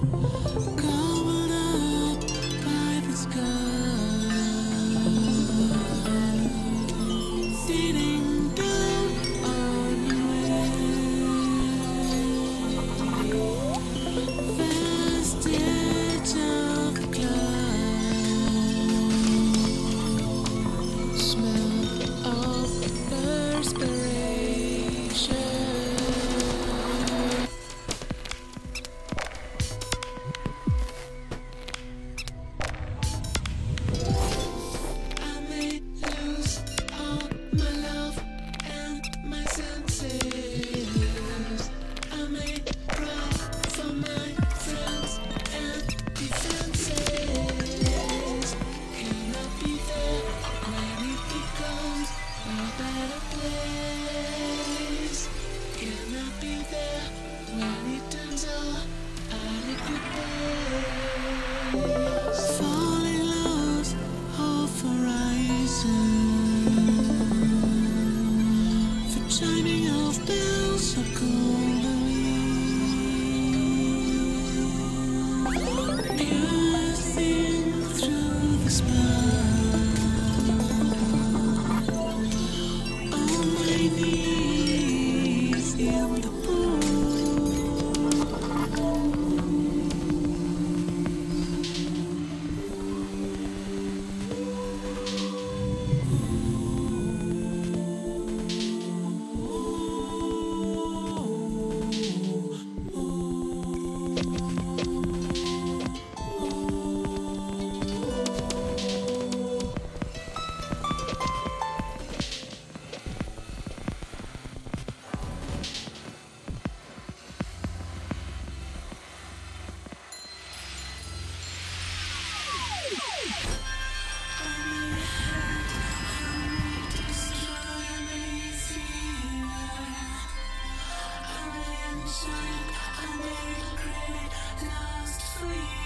Come I made a great last for you.